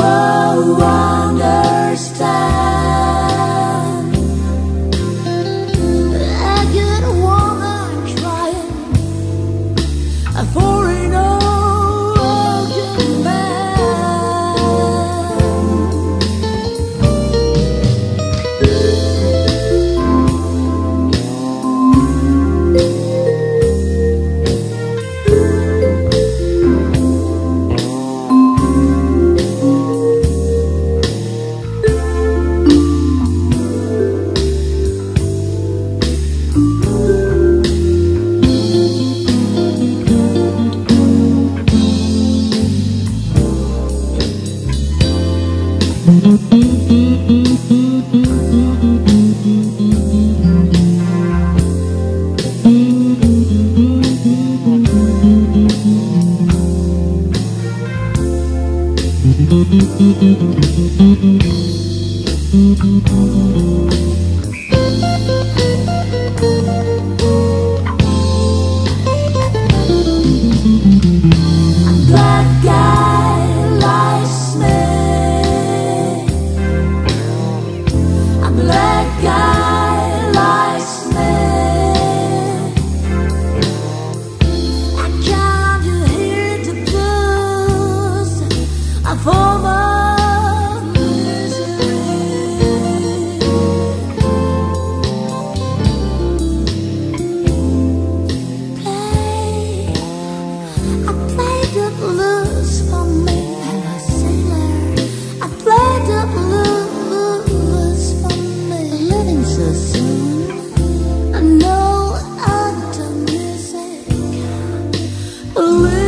oh, understand. Ooh.